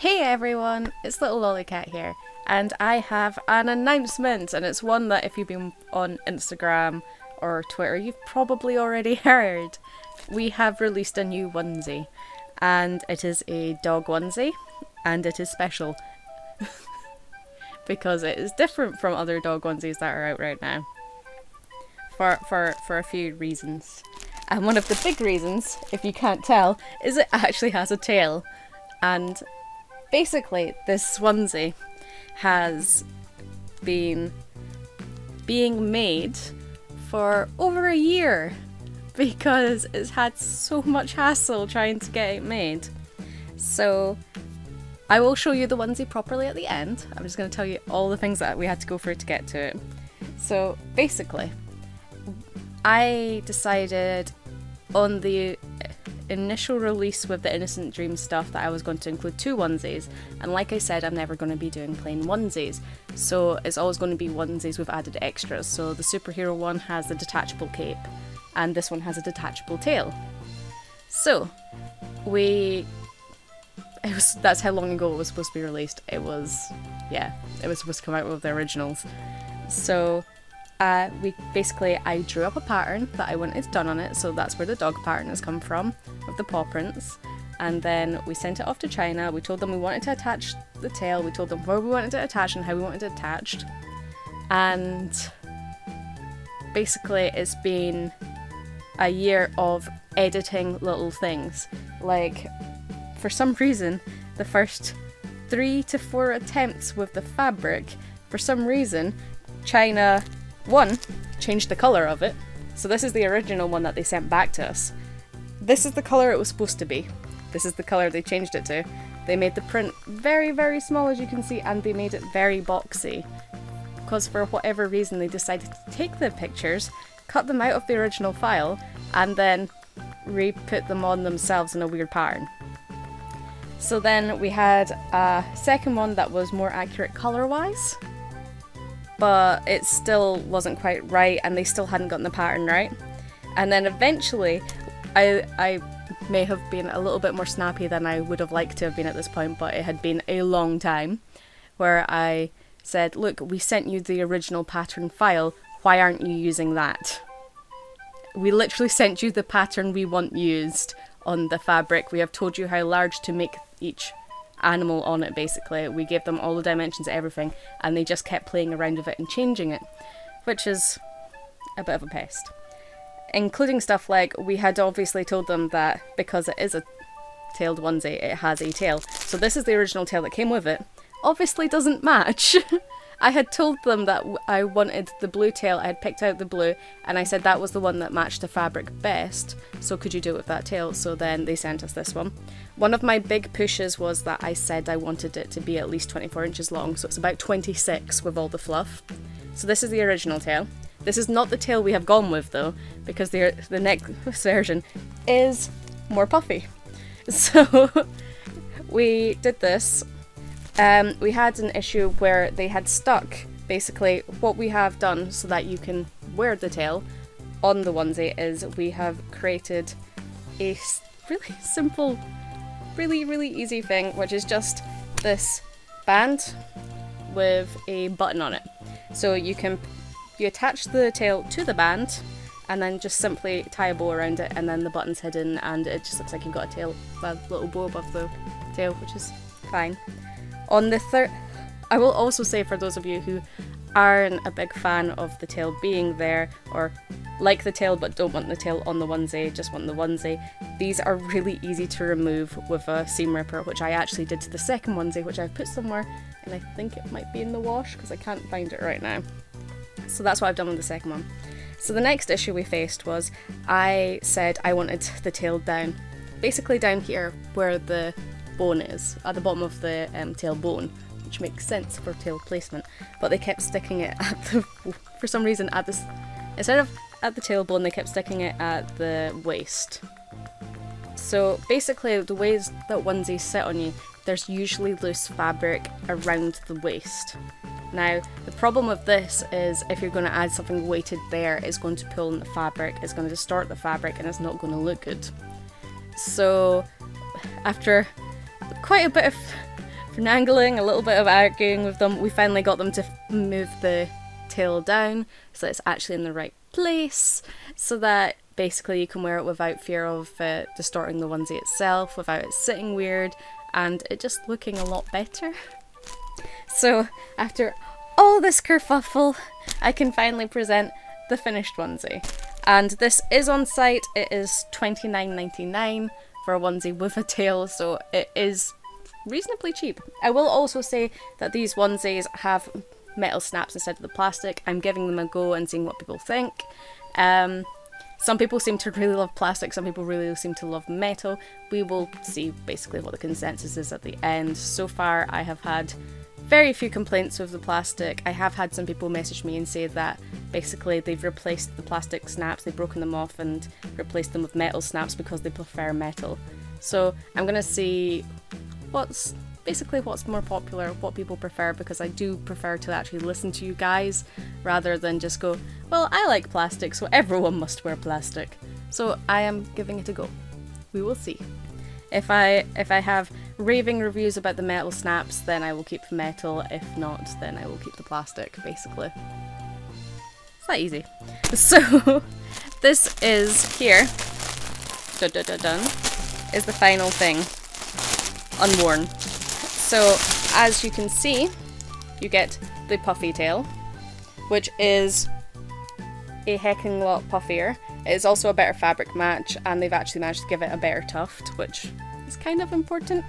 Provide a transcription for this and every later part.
Hey everyone, it's Littlelolikat here, and I have an announcement, and it's one that if you've been on Instagram or Twitter, you've probably already heard. We have released a new onesie, and it is a dog onesie, and it is special. because it is different from other dog onesies that are out right now. For, for, for a few reasons. And one of the big reasons, if you can't tell, is it actually has a tail. And basically, this onesie has been being made for over a year because it's had so much hassle trying to get it made. So I will show you the onesie properly at the end. I'm just going to tell you all the things that we had to go through to get to it. So basically, I decided on the initial release with the Innocent Dream stuff that I was going to include two onesies, and like I said, I'm never going to be doing plain onesies, so it's always going to be onesies with added extras. So the superhero one has the detachable cape, and this one has a detachable tail. So we it was that's how long ago it was supposed to be released. It was yeah, it was supposed to come out with the originals. So uh, we basically I drew up a pattern that I wanted done on it, so that's where the dog pattern has come from, with the paw prints. And then we sent it off to China. We told them we wanted to attach the tail. We told them where we wanted it attached and how we wanted it attached. And basically, it's been a year of editing little things. Like for some reason, the first three to four attempts with the fabric, for some reason, China, one, changed the colour of it. So this is the original one that they sent back to us. This is the colour it was supposed to be. This is the colour they changed it to. They made the print very, very small as you can see and they made it very boxy. Because for whatever reason they decided to take the pictures, cut them out of the original file, and then re-put them on themselves in a weird pattern. So then we had a second one that was more accurate colour-wise, but it still wasn't quite right and they still hadn't gotten the pattern right. And then eventually, I, I may have been a little bit more snappy than I would have liked to have been at this point, but it had been a long time, where I said, look, we sent you the original pattern file, why aren't you using that? We literally sent you the pattern we want used on the fabric. We have told you how large to make each animal on it basically. We gave them all the dimensions, everything, and they just kept playing around with it and changing it, which is a bit of a pest. Including stuff like we had obviously told them that because it is a tailed onesie, it has a tail. So this is the original tail that came with it. Obviously doesn't match. I had told them that I wanted the blue tail, I had picked out the blue, and I said that was the one that matched the fabric best, so could you do it with that tail? So then they sent us this one. One of my big pushes was that I said I wanted it to be at least 24 inches long, so it's about 26 with all the fluff. So this is the original tail. This is not the tail we have gone with though, because the, the next version is more puffy. So we did this um, we had an issue where they had stuck basically what we have done so that you can wear the tail on the onesie is we have created a really simple, really, really easy thing, which is just this band with a button on it. So you can you attach the tail to the band and then just simply tie a bow around it and then the button's hidden and it just looks like you've got a tail, a little bow above the tail, which is fine. On the third, I will also say for those of you who aren't a big fan of the tail being there, or like the tail but don't want the tail on the onesie, just want the onesie, these are really easy to remove with a seam ripper, which I actually did to the second onesie, which I've put somewhere, and I think it might be in the wash because I can't find it right now. So that's what I've done with the second one. So the next issue we faced was I said I wanted the tail down, basically down here where the bone is, at the bottom of the um, tail bone, which makes sense for tail placement. But they kept sticking it at the, for some reason, at this, instead of at the tailbone, they kept sticking it at the waist. So basically, the ways that onesies sit on you, there's usually loose fabric around the waist. Now, the problem with this is if you're going to add something weighted there, it's going to pull on the fabric, it's going to distort the fabric, and it's not going to look good. So, after quite a bit of finagling, a little bit of arguing with them, we finally got them to move the tail down so it's actually in the right place so that basically you can wear it without fear of uh, distorting the onesie itself, without it sitting weird, and it just looking a lot better. So after all this kerfuffle, I can finally present the finished onesie. And this is on site, it is $29.99 for a onesie with a tail, so it is reasonably cheap. I will also say that these onesies have metal snaps instead of the plastic. I'm giving them a go and seeing what people think. Um, some people seem to really love plastic, some people really seem to love metal. We will see basically what the consensus is at the end. So far, I have had very few complaints with the plastic. I have had some people message me and say that basically they've replaced the plastic snaps, they've broken them off and replaced them with metal snaps because they prefer metal. So I'm gonna see what's basically what's more popular, what people prefer, because I do prefer to actually listen to you guys rather than just go, well, I like plastic, so everyone must wear plastic. So I am giving it a go. We will see. If I if I have raving reviews about the metal snaps, then I will keep the metal. If not, then I will keep the plastic, basically. It's that easy. So this is here. Dun, dun, dun, dun, is the final thing. Unworn. So as you can see, you get the puffy tail, which is a hecking lot puffier. It's also a better fabric match and they've actually managed to give it a better tuft, which is kind of important.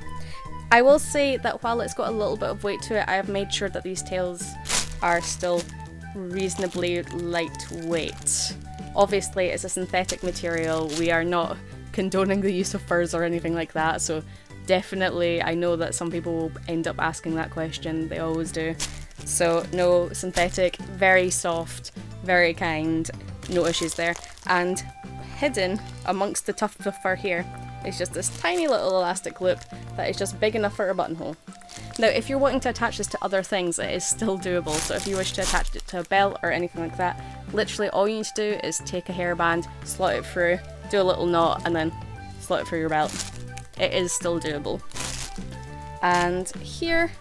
I will say that while it's got a little bit of weight to it, I have made sure that these tails are still reasonably lightweight. Obviously, it's a synthetic material. We are not condoning the use of furs or anything like that, so definitely, I know that some people will end up asking that question, they always do. So, no, synthetic, very soft, very kind, no issues there. And hidden amongst the tuft of fur here is just this tiny little elastic loop that is just big enough for a buttonhole. Now, if you're wanting to attach this to other things, it is still doable. So if you wish to attach it to a belt or anything like that, literally all you need to do is take a hairband, slot it through, do a little knot, and then slot it through your belt it is still doable. And here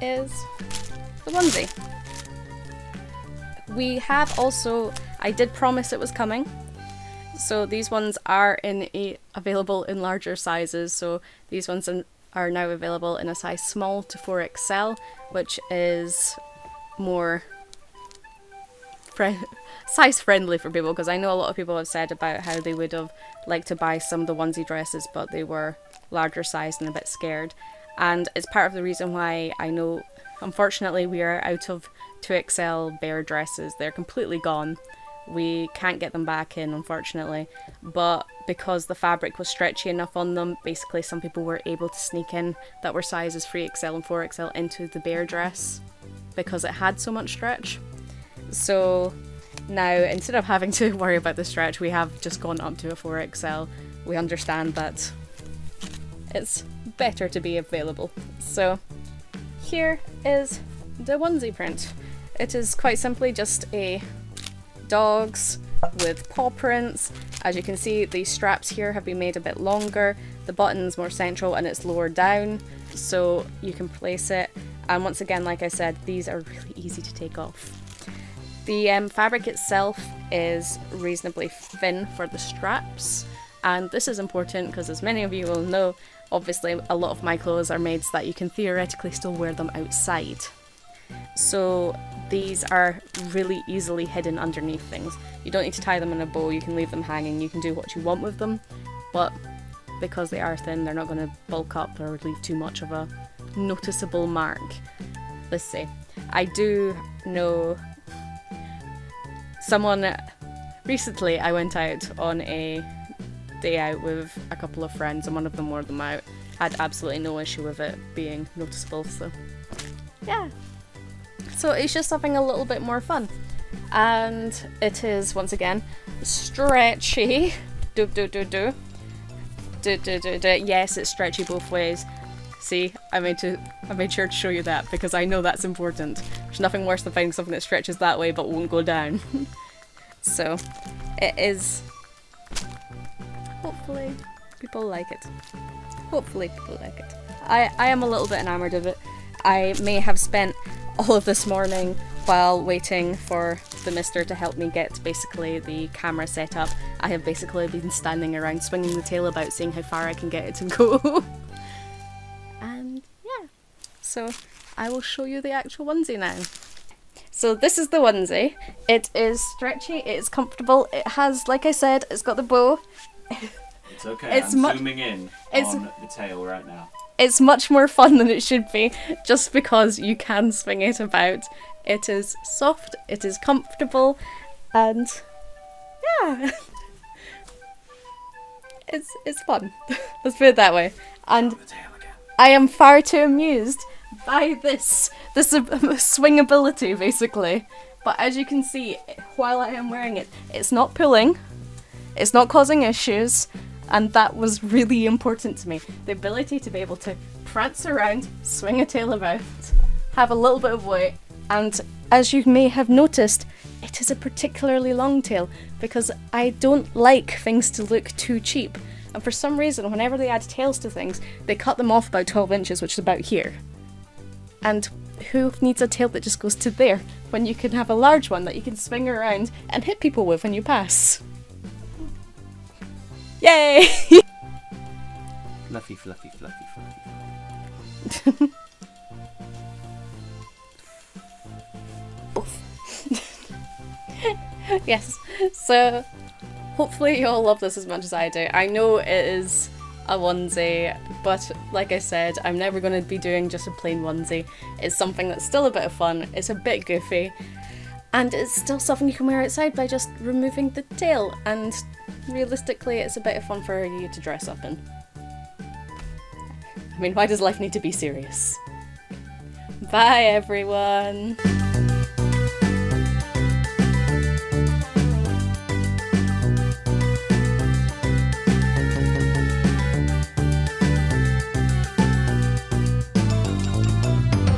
is the onesie. We have also, I did promise it was coming, so these ones are in a, available in larger sizes, so these ones are now available in a size small to 4XL, which is more size friendly for people because I know a lot of people have said about how they would have liked to buy some of the onesie dresses but they were larger sized and a bit scared. And it's part of the reason why I know unfortunately we are out of 2XL bear dresses. They're completely gone. We can't get them back in unfortunately. But because the fabric was stretchy enough on them basically some people were able to sneak in that were sizes 3XL and 4XL into the bear dress because it had so much stretch so now, instead of having to worry about the stretch, we have just gone up to a 4XL. We understand that it's better to be available. So here is the onesie print. It is quite simply just a dogs with paw prints. As you can see, the straps here have been made a bit longer, the button's more central and it's lower down, so you can place it. And once again, like I said, these are really easy to take off. The um, fabric itself is reasonably thin for the straps, and this is important because as many of you will know, obviously a lot of my clothes are made so that you can theoretically still wear them outside. So these are really easily hidden underneath things. You don't need to tie them in a bow, you can leave them hanging, you can do what you want with them, but because they are thin, they're not going to bulk up or leave too much of a noticeable mark. Let's see. I do know someone uh, recently I went out on a day out with a couple of friends and one of them wore them out. Had absolutely no issue with it being noticeable, so yeah. So it's just having a little bit more fun. And it is once again stretchy. Do do do do. Do do do do. Yes, it's stretchy both ways. See, I made to I made sure to show you that because I know that's important. There's nothing worse than finding something that stretches that way but won't go down. so, it is... Hopefully, people like it. Hopefully people like it. I, I am a little bit enamored of it. I may have spent all of this morning while waiting for the mister to help me get basically the camera set up. I have basically been standing around swinging the tail about seeing how far I can get it to go. and yeah, so I will show you the actual onesie now. So this is the onesie. It is stretchy, it is comfortable, it has, like I said, it's got the bow. It's okay. It's I'm zooming in it's- on the tail right now. It's much more fun than it should be, just because you can swing it about. It is soft, it is comfortable, and yeah, it's it's fun. Let's put it that way. And The. I am far too amused by this this uh, swingability, basically. But as you can see, while I am wearing it, it's not pulling, it's not causing issues, and that was really important to me. The ability to be able to prance around, swing a tail about, have a little bit of weight, and as you may have noticed, it is a particularly long tail because I don't like things to look too cheap. And for some reason, whenever they add tails to things, they cut them off about 12 inches, which is about here. And who needs a tail that just goes to there when you can have a large one that you can swing around and hit people with when you pass? Yay! Fluffy, fluffy, fluffy, fluffy. yes. So hopefully you all love this as much as I do. I know it is a onesie, but like I said, I'm never going to be doing just a plain onesie. It's something that's still a bit of fun. It's a bit goofy. And it's still something you can wear outside by just removing the tail. And realistically, it's a bit of fun for you to dress up in. I mean, why does life need to be serious? Bye, everyone!